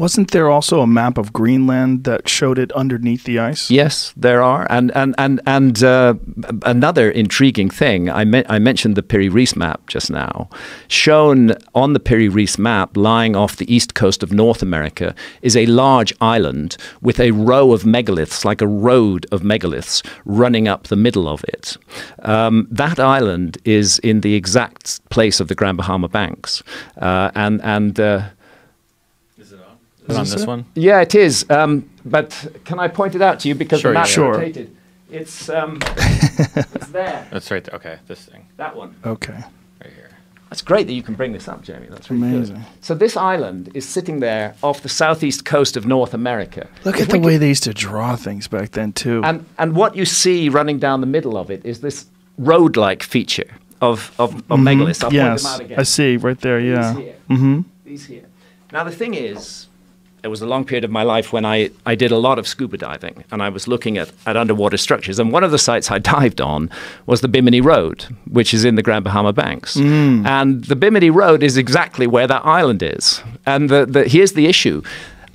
Wasn't there also a map of Greenland that showed it underneath the ice? Yes, there are, and and and and uh, another intriguing thing. I me- I mentioned the Piri Reis map just now. Shown on the Piri Reis map, lying off the east coast of North America, is a large island with a row of megaliths, like a road of megaliths, running up the middle of it. Um, that island is in the exact place of the Grand Bahama Banks, uh, and and. Uh, Is it on this this it? one? yeah, it is. Um, but can I point it out to you because Sure, the map yeah. Sure. rotated? It's um, it's there. That's right there. Okay, this thing That one. Okay. right here. That's great that you can bring this up, Jamie. That's really Amazing. good. So this island is sitting there off the southeast coast of North America. Look If at the way they used to draw things back then too. And and what you see running down the middle of it is this road-like feature of of, of megaliths. I'll point yes, them out again. I see right there. Yeah. These here. Mm-hmm. These here. Now the thing is, there was a long period of my life when I, I did a lot of scuba diving and I was looking at, at underwater structures. And one of the sites I dived on was the Bimini Road, which is in the Grand Bahama Banks. Mm. And the Bimini Road is exactly where that island is. And the, the, here's the issue.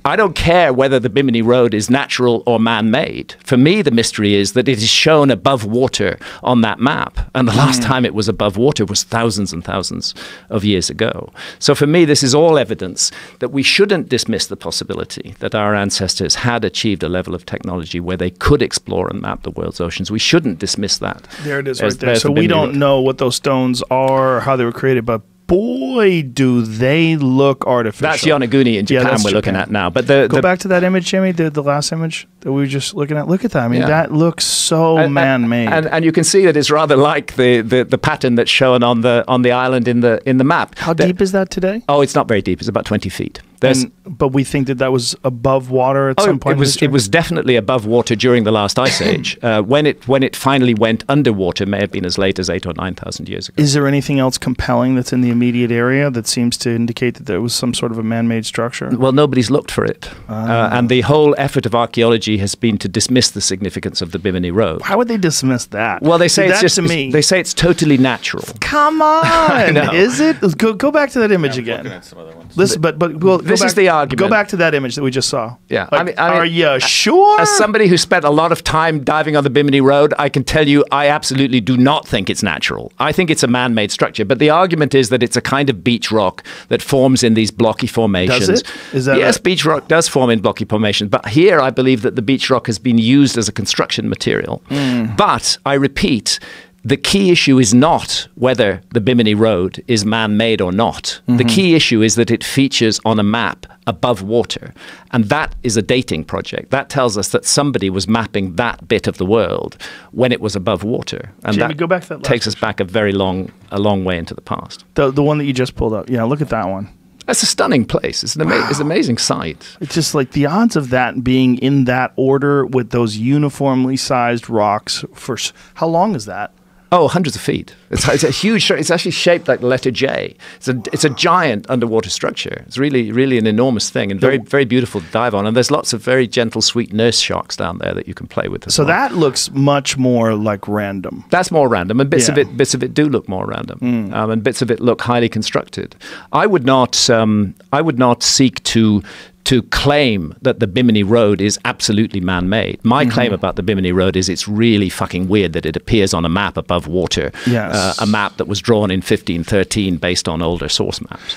I don't care whether the Bimini Road is natural or man made. For me, the mystery is that it is shown above water on that map. And the last mm. time it was above water was thousands and thousands of years ago. So for me, this is all evidence that we shouldn't dismiss the possibility that our ancestors had achieved a level of technology where they could explore and map the world's oceans. We shouldn't dismiss that. There it is right there. So we don't Road. know what those stones are or how they were created, but boy, do they look artificial. That's Yonaguni in Japan that's we're looking at now. But the, Go the back to that image, Jimmy, the, the last image that we were just looking at. Look at that. I mean, Yeah. that looks so And- man made. And, and you can see that it's rather like the, the, the pattern that's shown on the on the island in the in the map. How The- deep is that today? Oh, it's not very deep. It's about twenty feet. There's, And, but we think that that was above water at oh, some point. it was it was definitely above water during the last ice age. Uh, when it when it finally went underwater, may have been as late as eight or nine thousand years ago. Is there anything else compelling that's in the immediate area that seems to indicate that there was some sort of a man-made structure? Well, nobody's looked for it, Ah. uh, and the whole effort of archaeology has been to dismiss the significance of the Bimini Road. How would they dismiss that? Well, they say See, it's that just to me. they say it's totally natural. Come on, know. is it? Go go back to that image I'm looking again. at some other ones. Listen, but but well, go This is back- the argument. Go back to that image that we just saw. Yeah, Like, I mean- I mean, are you sure? As somebody who spent a lot of time diving on the Bimini Road, I can tell you I absolutely do not think it's natural. I think it's a man made structure. But the argument is that it's a kind of beach rock that forms in these blocky formations. Does it? Is that yes, a- beach rock does form in blocky formations. But here I believe that the beach rock has been used as a construction material. Hmm. But I repeat, the key issue is not whether the Bimini Road is man made or not. The Mm-hmm. key issue is that it features on a map above water. And that is a dating project. That tells us that somebody was mapping that bit of the world when it was above water. And Jamie, that go back to that takes us back a very long, a long way into the past. the the one that you just pulled up. Yeah, look at that one. That's a stunning place. It's an, ama- it's an amazing sight. It's just like the odds of that being in that order with those uniformly sized rocks for how long is that? Oh, hundreds of feet. It's, it's a huge. It's actually shaped like the letter J. It's a it's a giant underwater structure. It's really really an enormous thing and very very beautiful to dive on. And there's lots of very gentle, sweet nurse sharks down there that you can play with. So well. that looks much more like random. That's more random, and bits of Yeah. Hmm. it, bits of it do look more random, um, and bits of it look highly constructed. I would not, um, I would not seek to to claim that the Bimini Road is absolutely man-made. My Mm-hmm. claim about the Bimini Road is it's really fucking weird that it appears on a map above water, Yes. uh, a map that was drawn in 1513 based on older source maps.